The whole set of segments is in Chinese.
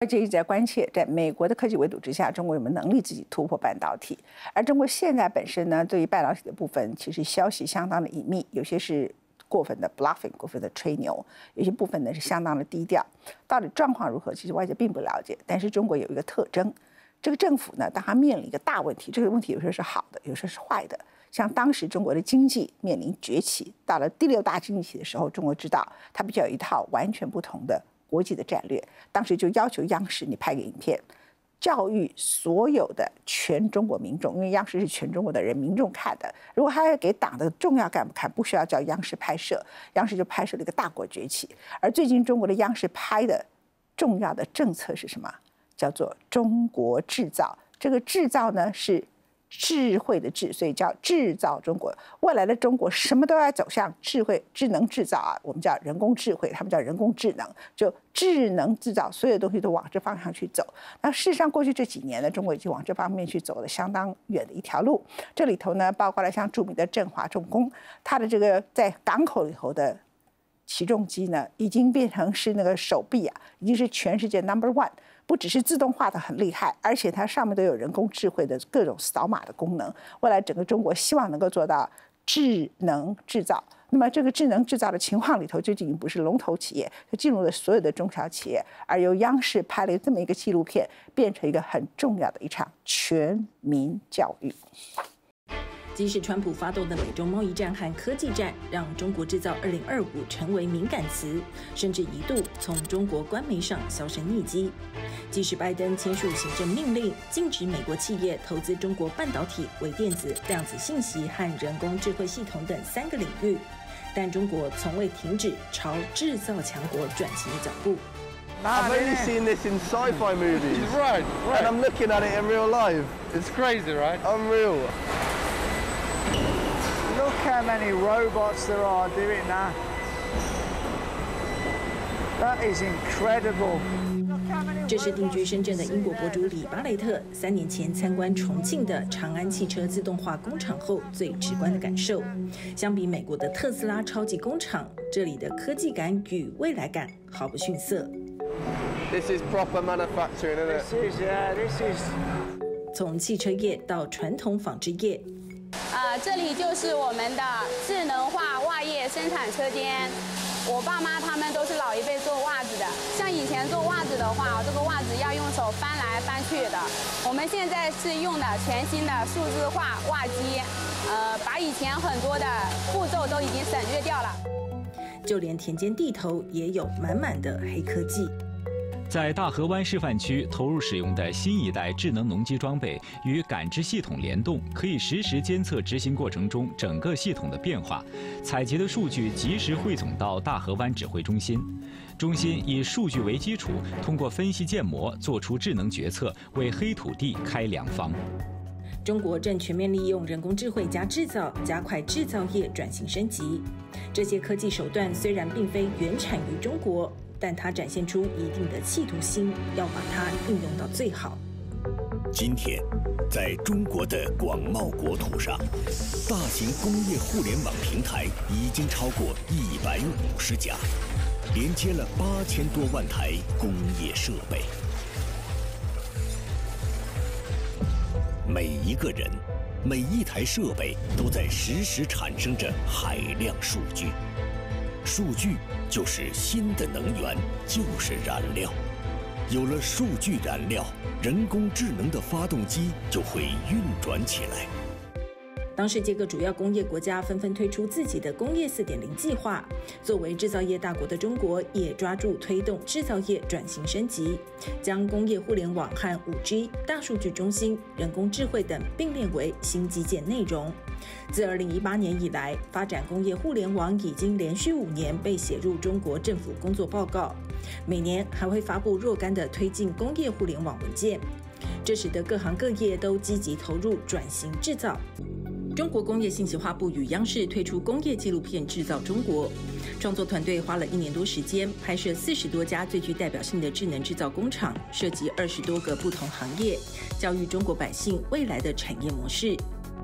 外界一直在关切，在美国的科技围堵之下，中国有没有能力自己突破半导体？而中国现在本身呢，对于半导体的部分，其实消息相当的隐秘，有些是过分的 bluffing，过分的吹牛，有些部分呢是相当的低调。到底状况如何？其实外界并不了解。但是中国有一个特征，这个政府呢，当它面临一个大问题，这个问题有时候是好的，有时候是坏的。像当时中国的经济面临崛起，到了第六大经济体的时候，中国知道它比较有一套完全不同的国际的战略。当时就要求央视你拍个影片，教育所有的全中国民众，因为央视是全中国的人民众看的。如果还要给党的重要干部看，不需要叫央视拍摄，央视就拍摄了一个大国崛起。而最近中国的央视拍的重要的政策是什么？叫做中国制造。这个制造呢是。智慧的智，所以叫制造中国。未来的中国什么都要走向智慧、智能制造啊，我们叫人工智慧，他们叫人工智能，就智能制造，所有东西都往这方向去走。那事实上，过去这几年呢，中国已经往这方面去走了相当远的一条路。这里头呢，包括了像著名的振华重工，它的这个在港口里头的起重机呢，已经变成是那个手臂啊，已经是全世界 number one。不只是自动化的很厉害，而且它上面都有人工智慧的各种扫码的功能。未来整个中国希望能够做到智能制造。那么这个智能制造的情况里头，就已经不是龙头企业，就进入了所有的中小企业，而由央视拍了这么一个纪录片，变成一个很重要的一场全民教育。即使川普发动的美中贸易战和科技战，让中国制造2025成为敏感词，甚至一度从中国官媒上销声匿迹。即使拜登签署行政命令，禁止美国企业投资中国半导体、微电子、量子信息和人工智慧系统等三个领域，但中国从未停止朝制造强国转型的脚步。I've only seen this in sci-fi movies. Right, right. And I'm looking at it in real life. It's crazy, right? Unreal. How many robots there are doing that. That is incredible. 这是定居深圳的英国博主李巴雷特三年前参观重庆的长安汽车自动化工厂后最直观的感受。相比美国的特斯拉超级工厂，这里的科技感与未来感毫不逊色。This is proper manufacturing, isn't it? This is, yeah, this is. 从汽车业到传统纺织业。这里就是我们的智能化袜业生产车间。我爸妈他们都是老一辈做袜子的，像以前做袜子的话，这个袜子要用手翻来翻去的。我们现在是用的全新的数字化袜机，呃，把以前很多的步骤都已经省略掉了。就连田间地头也有满满的黑科技。在大河湾示范区投入使用的新一代智能农机装备与感知系统联动，可以实时监测执行过程中整个系统的变化，采集的数据及时汇总到大河湾指挥中心。中心以数据为基础，通过分析建模做出智能决策，为黑土地开良方。中国正全面利用人工智慧加制造，加快制造业转型升级。这些科技手段虽然并非原产于中国。但它展现出一定的企图心，要把它运用到最好。今天，在中国的广袤国土上，大型工业互联网平台已经超过一百五十家，连接了八千多万台工业设备。每一个人，每一台设备都在实时产生着海量数据。数据就是新的能源，就是燃料。有了数据燃料，人工智能的发动机就会运转起来。当世界各主要工业国家纷纷推出自己的工业四点零计划，作为制造业大国的中国也抓住推动制造业转型升级，将工业互联网和五 G、大数据中心、人工智慧等并列为新基建内容。自二零一八年以来，发展工业互联网已经连续五年被写入中国政府工作报告，每年还会发布若干的推进工业互联网文件，这使得各行各业都积极投入转型制造。中国工业信息化部与央视推出工业纪录片《制造中国》，创作团队花了一年多时间，拍摄四十多家最具代表性的智能制造工厂，涉及二十多个不同行业，教育中国百姓未来的产业模式。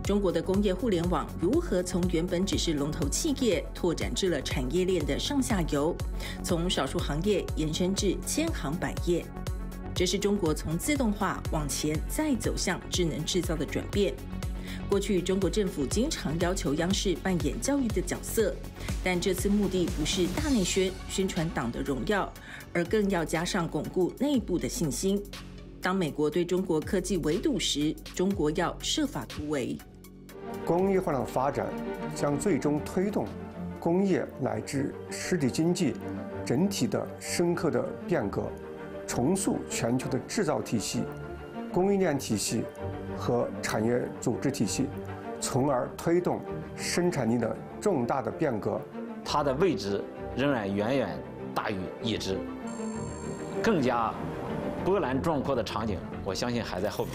中国的工业互联网如何从原本只是龙头企业，拓展至了产业链的上下游，从少数行业延伸至千行百业？这是中国从自动化往前再走向智能制造的转变。过去，中国政府经常要求央视扮演教育的角色，但这次目的不是大内宣、宣传党的荣耀，而更要加上巩固内部的信心。当美国对中国科技围堵时，中国要设法突围。工业化的发展将最终推动工业乃至实体经济整体的深刻的变革，重塑全球的制造体系、供应链体系。和产业组织体系，从而推动生产力的重大的变革。它的位置仍然远远大于已知，更加波澜壮阔的场景，我相信还在后面。